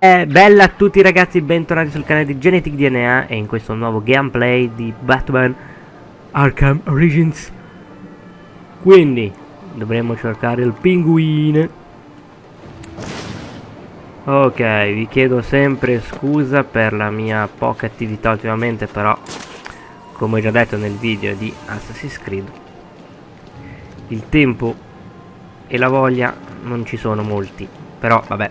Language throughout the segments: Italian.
Eh, bella a tutti ragazzi, bentornati sul canale di Genetic DNA e in questo nuovo gameplay di Batman Arkham Origins. Quindi, dovremmo cercare il pinguino Ok, vi chiedo sempre scusa per la mia poca attività ultimamente però Come già detto nel video di Assassin's Creed Il tempo e la voglia non ci sono molti Però vabbè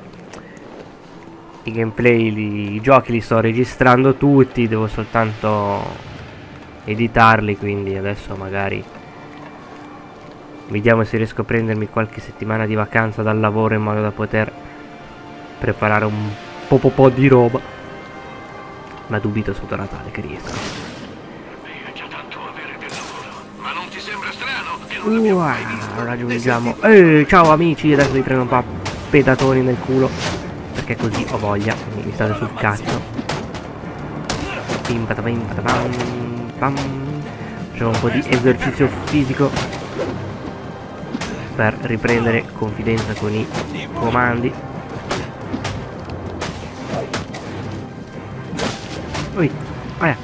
i gameplay, li, i giochi li sto registrando tutti, devo soltanto editarli, quindi adesso magari vediamo se riesco a prendermi qualche settimana di vacanza dal lavoro in modo da poter preparare un po' po', po di roba. Ma dubito sotto Natale che riesco. Uh, raggiungiamo. Eh, ciao amici, adesso vi prendo un po' pedatoni nel culo perché così ho voglia mi state sul cazzo. Facciamo un po' di esercizio fisico per riprendere confidenza con i comandi. Ui aia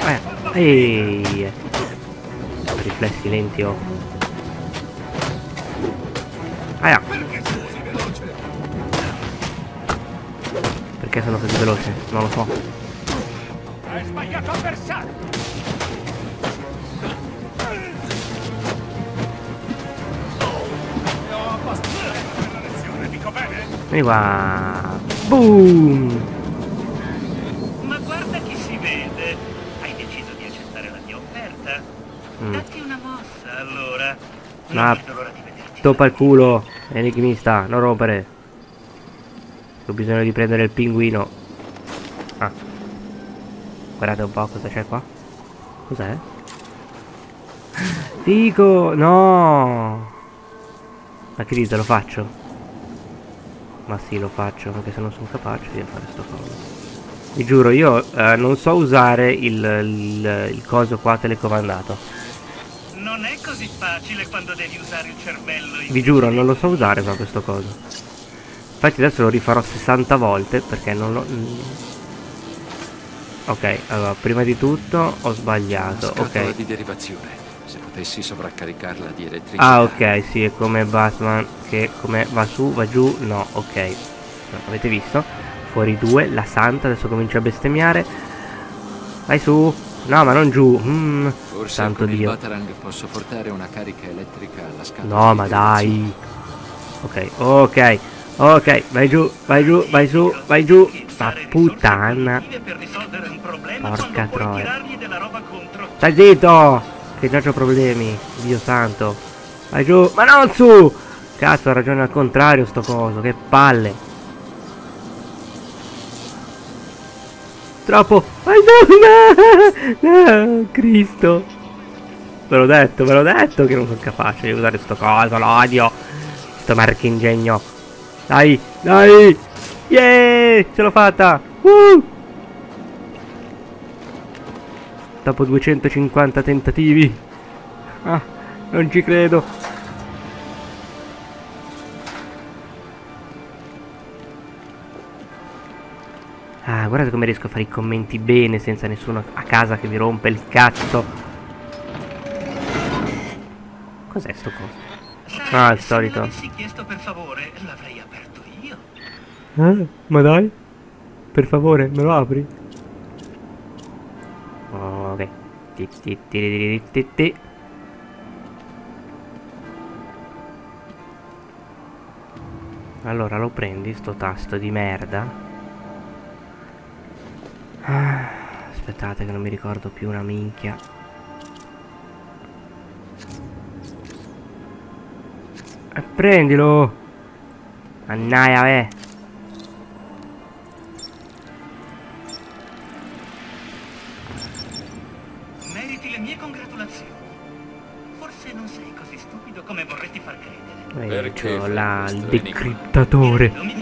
aia ehi riflessi lenti oh aia Perché sono così veloce? Non lo so. Hai sbagliato avversario! Vieni qua! Boom! Ma... Toppa il culo, enigmista, non rompere. Ho bisogno di prendere il pinguino. Ah. Guardate un po' cosa c'è qua. Cos'è? Figo! No! Ma che dite, lo faccio? Ma sì, lo faccio, anche se non sono capace di fare sto coso. Vi giuro, io eh, non so usare il, il, il coso qua telecomandato. Non è così facile quando devi usare il cervello. Vi giuro, non lo so usare qua questo coso. Infatti adesso lo rifarò 60 volte perché non lo... Ok, allora, prima di tutto ho sbagliato. Ok. di derivazione. Se potessi sovraccaricarla di elettricità. Ah, ok, sì, è come Batman che come va su, va giù. No, ok. No, avete visto? Fuori due, la santa, adesso comincia a bestemmiare. Vai su. No, ma non giù. Mm, Forse santo Dio. posso portare una carica elettrica alla scatola. No, ma dai. Ok, ok. Ok, vai giù, vai giù, vai su, vai giù. Ma puttana. Porca troia. Stai zitto! Che già ho problemi. Dio santo. Vai giù. Ma non su! Cazzo, ha ragione al contrario sto coso. Che palle. Troppo. Giù! No! no! Cristo. Ve l'ho detto, ve l'ho detto che non sono capace di usare sto coso. L'odio. Sto marchingegno. Dai, dai! Yeah! Ce l'ho fatta! Uh! Dopo 250 tentativi. Ah, non ci credo. Guardate come riesco a fare i commenti bene senza nessuno a casa che mi rompe il cazzo. Cos'è sto coso? Ah, il solito. chiesto per favore, l'avrei eh? Ma dai? Per favore, me lo apri? Oh, ok. Ti, ti, ti, ti, ti, Allora lo prendi sto tasto di merda. Aspettate che non mi ricordo più una minchia. Eh, prendilo! Annaia, eh! Perché la, il decriptatore. Non mi piaci, perciò te lo dirò. Gotham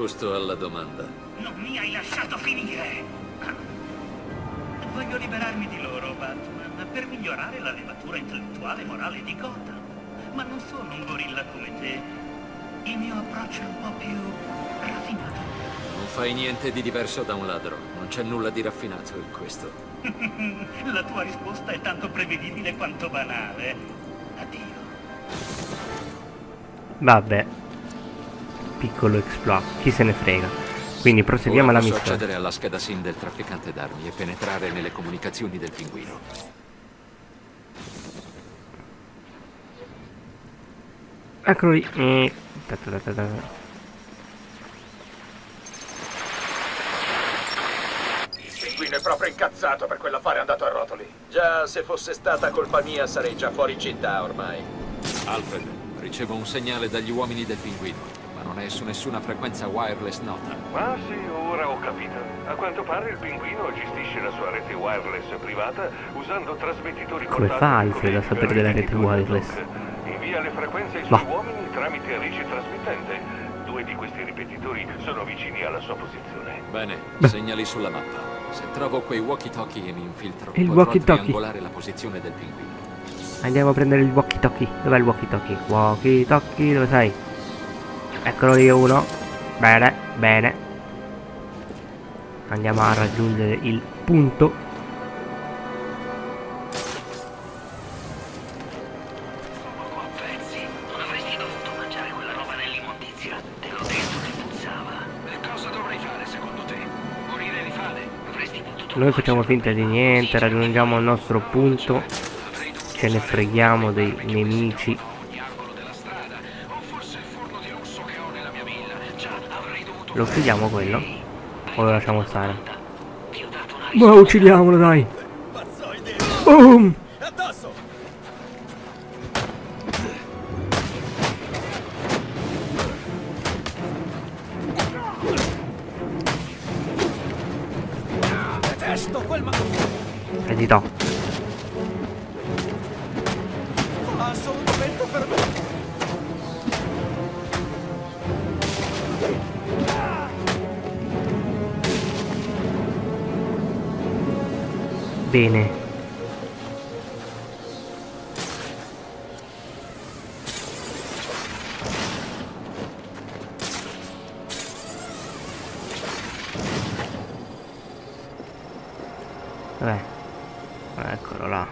Risposto alla domanda. Non mi hai lasciato finire! Voglio liberarmi di loro, Batman, per migliorare la levatura intellettuale e morale di Gotham. Ma non sono un gorilla come te. Il mio approccio è un po' più raffinato. Non fai niente di diverso da un ladro. Non c'è nulla di raffinato in questo. La tua risposta è tanto prevedibile quanto banale. Addio. Vabbè. Piccolo exploit. Chi se ne frega. Quindi proseguiamo Ora la posso missione. accedere alla scheda SIM del trafficante d'armi e penetrare nelle comunicazioni del pinguino. Eccolo lì. Ta ta ta ta ta. Il pinguino è proprio incazzato per quell'affare andato a rotoli. Già, se fosse stata colpa mia sarei già fuori città ormai. Alfred, ricevo un segnale dagli uomini del pinguino, non è su nessuna frequenza wireless nota. Ah sì, ora ho capito. A quanto pare il pinguino gestisce la sua rete wireless privata usando trasmettitori Come portatili fa Alfred a sapere della rete wireless? Invia le frequenze ai Ma- suoi uomini tramite alice trasmettente. Due di questi ripetitori sono vicini alla sua posizione. Bene, Beh. segnali sulla mappa. Se trovo quei walkie-talkie e mi infiltro, Il potrò walkie-talkie. triangolare la posizione del pinguino. Andiamo a prendere il walkie talkie. Dov'è il walkie talkie? Walkie talkie, dove sei? Eccolo lì uno. Bene, bene. Andiamo a raggiungere il punto. Noi facciamo finta di niente, raggiungiamo il nostro punto. Ce ne freghiamo dei nemici. Lo uccidiamo quello? O lo lasciamo stare? Ma uccidiamolo dai! Boom! Detesto quel ma... E Bene. Vabbè. Eccolo là.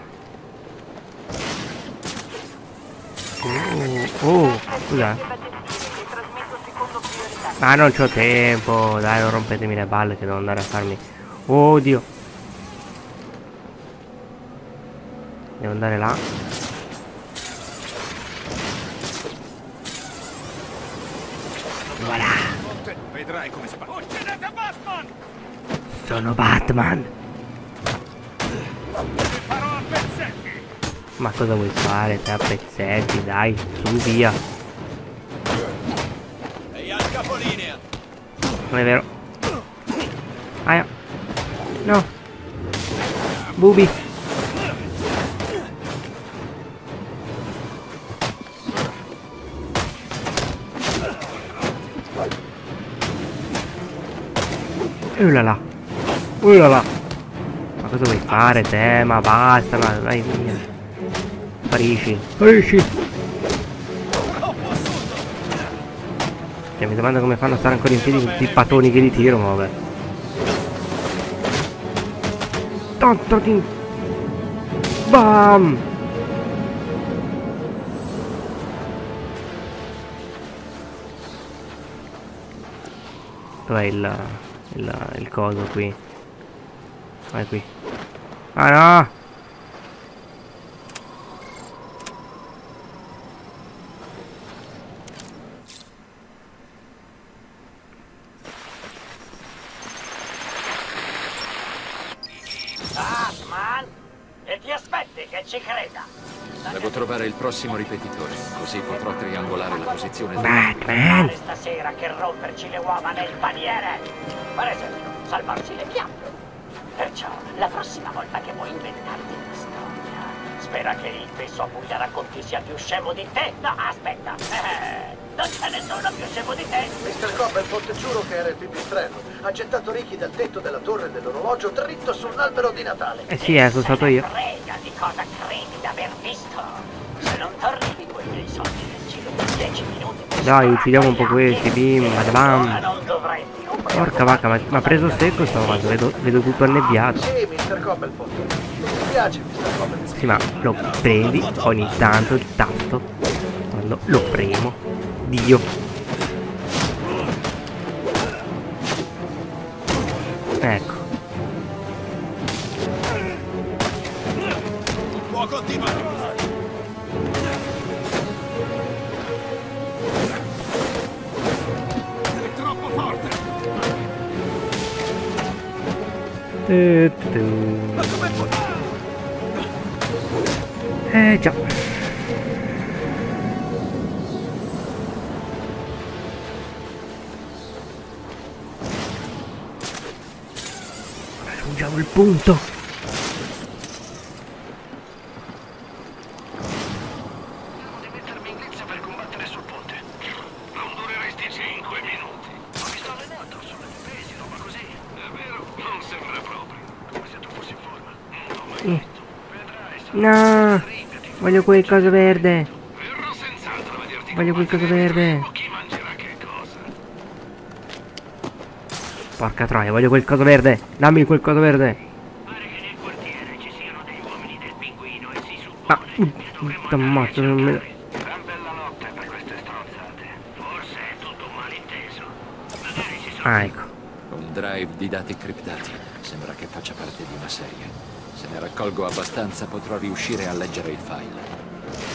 Oh, oh, scusa. Ma non c'ho tempo, dai, non rompetemi le balle che devo andare a farmi. Oddio. Devo andare là. Voilà. Vedrai come spara. Uccidete Batman! Sono Batman. Farò a pezzetti! Ma cosa vuoi fare? Te a pezzetti, dai, su via. Ehi al capolinea. Non è vero. Aia. No. Bubi. Ullala. Ullala. Ma cosa vuoi fare te? Ma basta, ma vai via. Sparisci. Sparisci. Cioè, mi domando come fanno a stare ancora in piedi tutti i patoni che li tiro, ma vabbè. Tanto ti... Bam! Dov'è il, il, il coso qui? Ah, è qui. Ah no! Batman! E ti aspetti che ci creda? Devo trovare il prossimo ripetitore, così potrò triangolare la posizione del Batman! stasera che romperci le uova nel paniere. Per esempio, salvarci le chiappe. Perciò, la prossima volta che vuoi inventarti una storia, Spera che il fesso a cui la racconti sia più scemo di te. No, aspetta. Eh, non c'è nessuno più scemo di te. Mr. Cobblepot giuro che era il pipistrello. Ha gettato Ricky dal tetto della torre dell'orologio dritto sull'albero di Natale. Eh sì, eh, sono stato io. Frega di cosa credi d'aver visto. Se non torni quei miei soldi nel giro di 10 minuti. Dai, uccidiamo un po' questi, bim, Ora badabam. non dovrai più Porca vacca, ma mi ha preso secco sto vedo, vedo tutto annebbiato. Sì, Mr. Cobblepot. Mi piace, Mr. Cobblepot. Sì, ma lo prendi ogni tanto il tasto quando lo premo. Dio. Ecco. Eh già. Raggiungiamo il punto. di mettermi in lizza per combattere sul ponte. Non dureresti 5 minuti. Ma mi sto allenando, sono di pesi, roba così. È vero? Non sembra proprio. Come se tu fossi in forma. Non l'ho mai Eh. visto. Vedrai, No. Voglio quel coso verde. Voglio quel coso verde. O chi mangerà che cosa. Porca troia, voglio quel coso verde. Dammi quel coso verde. Pare che nel quartiere ci siano degli uomini del pinguino e si suppone Ma, che dovremmo t'ammazzo, non me... Gran bella notte per queste stronzate. Forse è tutto un malinteso. Magari si sono Ah, ecco. Un drive di dati criptati. Sembra che faccia parte di una serie. Se ne raccolgo abbastanza potrò riuscire a leggere il file.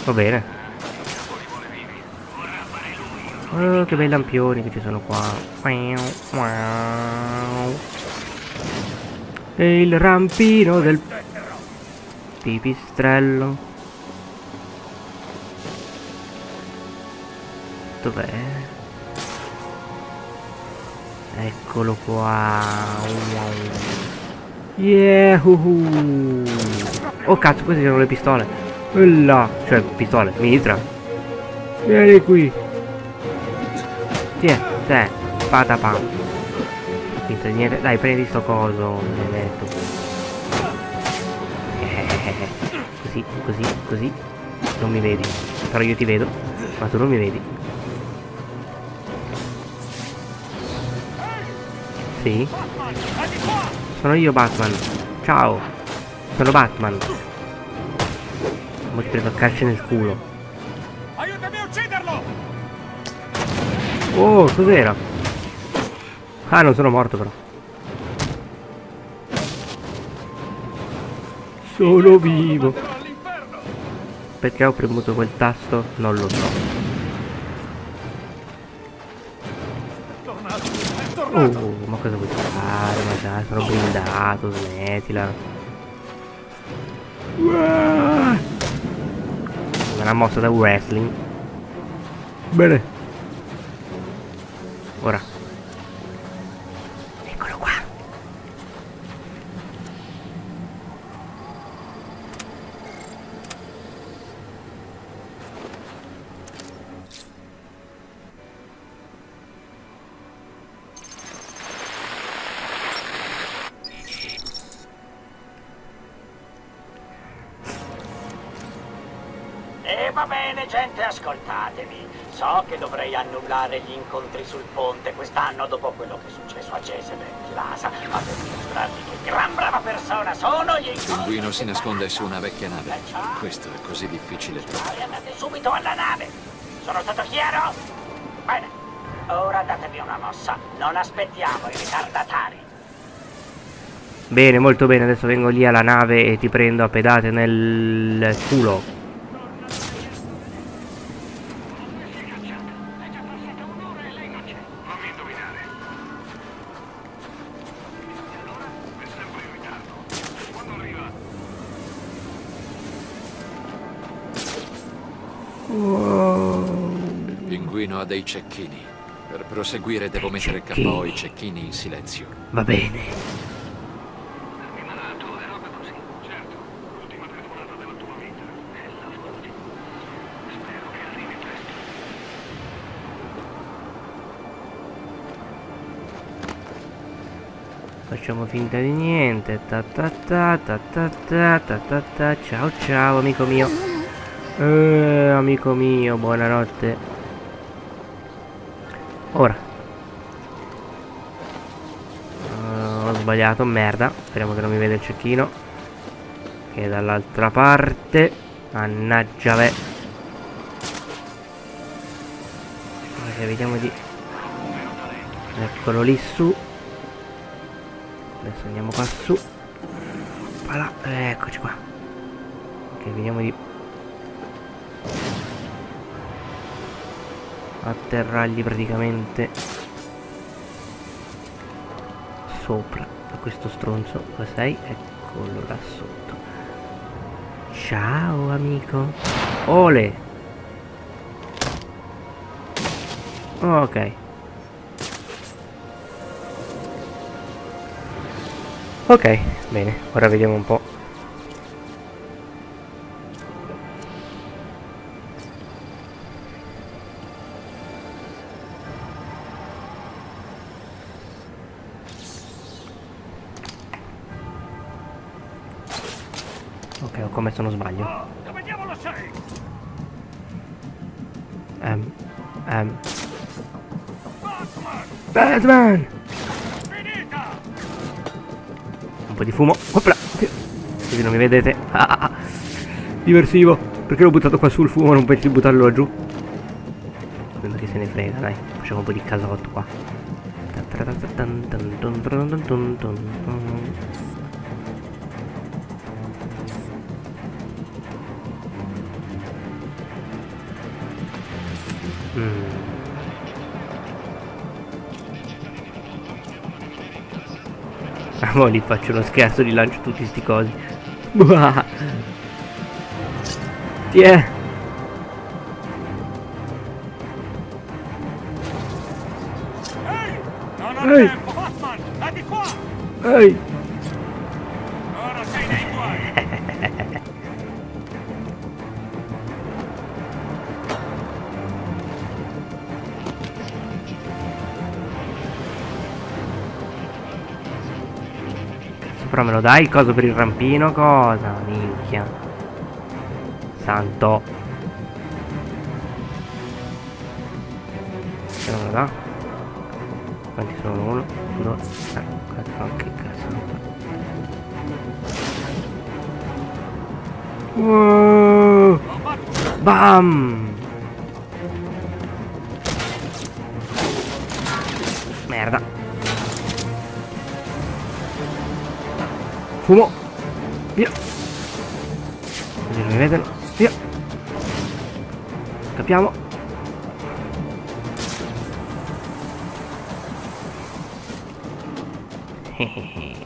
Va bene. Oh, che bei lampioni che ci sono qua. E il rampino del pipistrello. Dov'è? Eccolo qua. Wow. Yeah, uh, Oh cazzo, queste sono le pistole. E là, cioè pistole, mitra. Vieni qui. Tiè, te, patapam. Finta di niente. Dai, prendi sto coso, maledetto. Eh, Così, così, così. Non mi vedi. Però io ti vedo. Ma tu non mi vedi. Sì? Sono io Batman. Ciao. Sono Batman. Mo ti prendo a calci nel culo. Aiutami a ucciderlo! Oh, cos'era? Ah, non sono morto però. Sono vivo. Perché ho premuto quel tasto? Non lo so. Oh, ma cosa vuoi fare? Ma dai, sono blindato, smettila. Una mossa da wrestling. Bene. Va bene, gente, ascoltatemi. So che dovrei annullare gli incontri sul ponte quest'anno dopo quello che è successo a Jezebel Plaza, ma per dimostrarvi che gran brava persona sono gli Il incontri... pinguino si nasconde su una vecchia nave. Questo è così difficile trovare. Voi andate subito alla nave. Sono stato chiaro? Bene. Ora datevi una mossa. Non aspettiamo i ritardatari. Bene, molto bene. Adesso vengo lì alla nave e ti prendo a pedate nel culo. dei cecchini. Per proseguire devo dei mettere cecchini. capo i cecchini in silenzio. Va bene. facciamo finta di niente ta ta ta ta ta ta ta ta ta ciao ciao amico mio eh, amico mio buonanotte Ora. Eh, ho sbagliato, merda. Speriamo che non mi veda il cecchino. Che è dall'altra parte. Mannaggia ve. Ok, vediamo di... Eccolo lì su. Adesso andiamo qua su. Eccoci qua. Ok, vediamo di atterrargli praticamente sopra a questo stronzo. Dove sei? eccolo là sotto. Ciao amico. Ole! Ok. Ok bene. Ora vediamo un po' Commesso uno sbaglio. Oh? Um, um. Batman! Un po' di fumo. Opla! Così non mi vedete. Ah, ah, ah. Diversivo. Perché l'ho buttato qua sul fumo, non pensi di buttarlo laggiù? Quello che se ne frega, dai. Facciamo un po' di casotto qua. Mm. Ah, mo li faccio uno scherzo, li lancio tutti sti cosi. Buah. Tiè. Ehi! Ho Ehi! tempo, Però me lo dai il coso per il rampino? Cosa? Minchia. Santo. Che non lo dà? Quanti sono? Uno, due, tre, quattro, che cazzo. Wow. Bam! Merda. Fumo. Via. Così mi vedono. Via. Capiamo.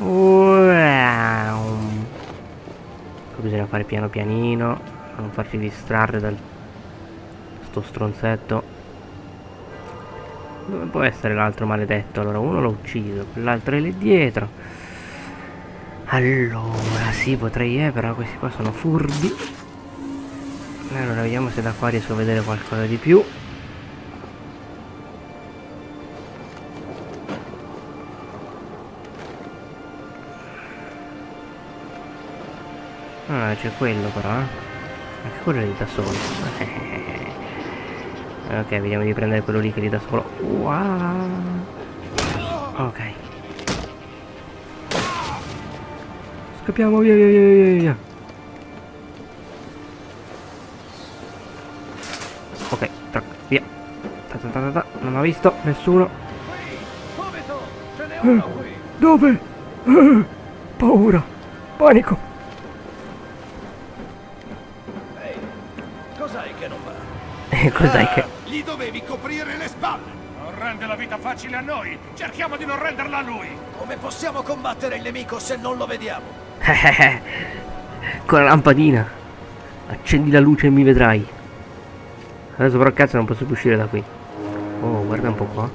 Wow. Fare piano pianino, non farci distrarre dal sto stronzetto. Dove può essere l'altro maledetto? Allora, uno l'ho ucciso, l'altro è lì dietro. Allora, sì, potrei, eh, però questi qua sono furbi. Allora, vediamo se da qua riesco a vedere qualcosa di più. C'è quello però, eh. Anche quello è lì da solo. ok, vediamo di prendere quello lì che lì da solo. Wow. Ok. Scappiamo via via via via via. Ok, tac, via. Ta ta ta ta. Non ho visto nessuno. Qui! Dove? Eh, paura. Panico. E cos'hai che... Gli dovevi coprire le spalle! Non rende la vita facile a noi! Cerchiamo di non renderla a lui! Come possiamo combattere il nemico se non lo vediamo? Con la lampadina. Accendi la luce e mi vedrai. Adesso però cazzo non posso più uscire da qui. Oh, guarda un po' qua.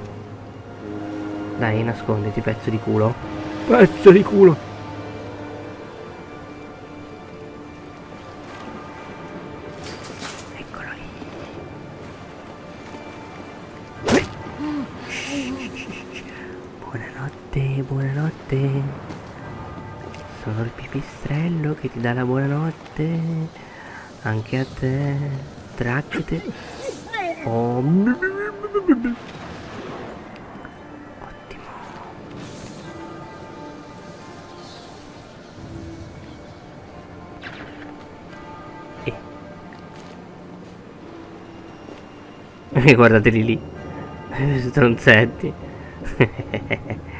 Dai, nasconditi, pezzo di culo. Pezzo di culo. Buonanotte, buonanotte. Sono il pipistrello che ti dà la buonanotte. Anche a te. Tracchete. Oh. Ottimo. E. E guardateli lì. Stronzetti.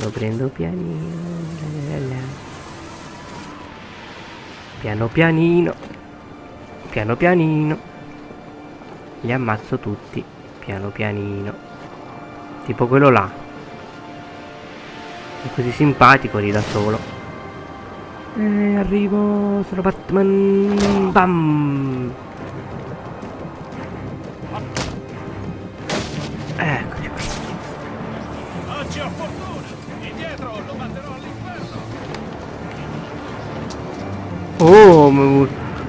lo prendo pianino. Piano pianino. Piano pianino. Li ammazzo tutti. Piano pianino. Tipo quello là. È così simpatico lì da solo. Eh, arrivo, sono Batman. Bam!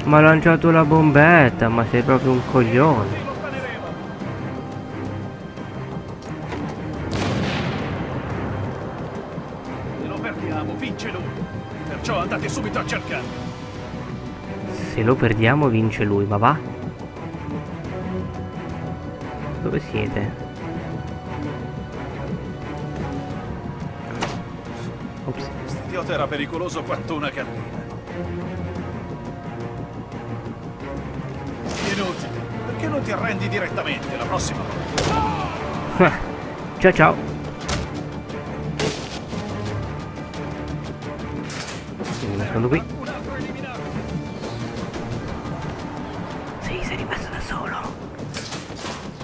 Mi ha lanciato la bombetta, ma sei proprio un coglione. Se lo perdiamo, vince lui! Perciò andate subito a cercarlo! Se lo perdiamo vince lui, ma va? Dove siete? Ops. Quest'idiota era pericoloso quanto una gallina. Ti arrendi direttamente la prossima volta? ciao ciao. Mi nascondo qui. Un altro eliminato! Sì, sei rimasto da solo.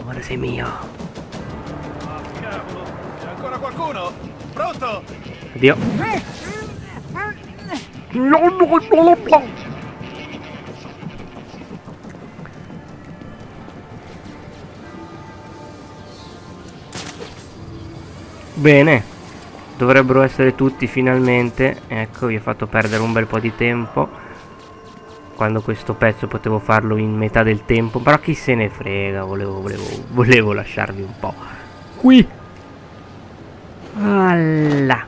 Ora sei mio. Cavolo! C'è ancora qualcuno? Pronto? Addio. Bene, dovrebbero essere tutti finalmente. Ecco, vi ho fatto perdere un bel po' di tempo. Quando questo pezzo potevo farlo in metà del tempo. Però chi se ne frega, volevo, volevo, volevo lasciarvi un po'. Qui. Alla.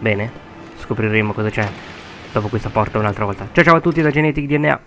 Bene, scopriremo cosa c'è dopo questa porta un'altra volta. Ciao ciao a tutti da Genetic DNA.